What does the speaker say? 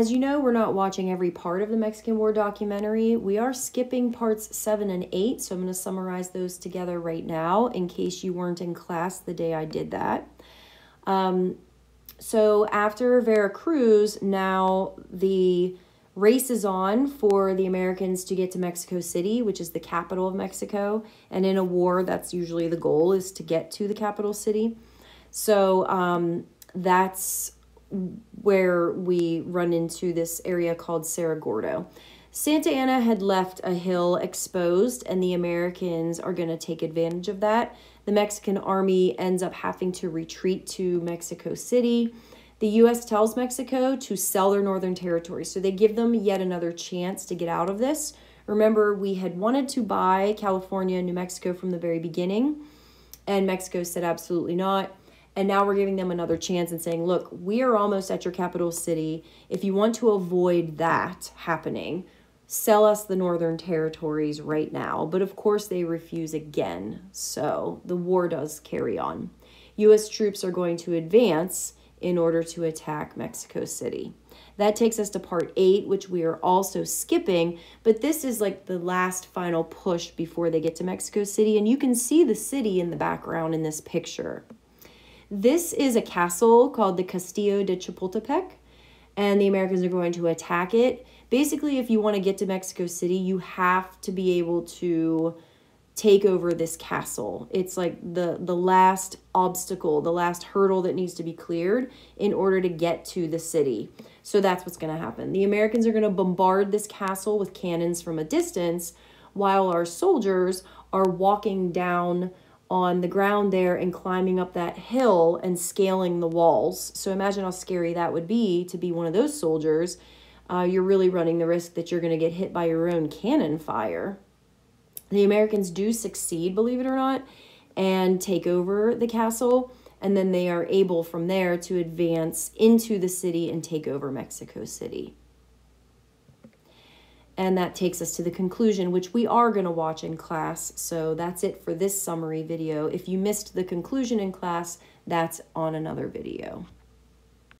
as you know, we're not watching every part of the Mexican War documentary. We are skipping parts seven and eight, so I'm going to summarize those together right now in case you weren't in class the day I did that. Um, so after Veracruz, now the race is on for the Americans to get to Mexico City, which is the capital of Mexico. And in a war, that's usually the goal is to get to the capital city. So um, that's where we run into this area called Cerro Gordo. Santa Anna had left a hill exposed, and the Americans are going to take advantage of that. The Mexican army ends up having to retreat to Mexico City. The U.S. tells Mexico to sell their northern territory, so they give them yet another chance to get out of this. Remember, we had wanted to buy California and New Mexico from the very beginning, and Mexico said absolutely not. And now we're giving them another chance and saying, look, we are almost at your capital city. If you want to avoid that happening, sell us the northern territories right now. But of course, they refuse again. So the war does carry on. U.S. troops are going to advance in order to attack Mexico City. That takes us to part eight, which we are also skipping, but this is like the last final push before they get to Mexico City. And you can see the city in the background in this picture. This is a castle called the Castillo de Chapultepec, and the Americans are going to attack it. Basically, if you want to get to Mexico City, you have to be able to take over this castle. It's like the the last obstacle, the last hurdle that needs to be cleared in order to get to the city. So that's what's going to happen. The Americans are going to bombard this castle with cannons from a distance while our soldiers are walking down on the ground there and climbing up that hill and scaling the walls. So imagine how scary that would be to be one of those soldiers. Uh, you're really running the risk that you're going to get hit by your own cannon fire. The Americans do succeed, believe it or not, and take over the castle. And then they are able from there to advance into the city and take over Mexico City. And that takes us to the conclusion, which we are going to watch in class. So that's it for this summary video. If you missed the conclusion in class, that's on another video.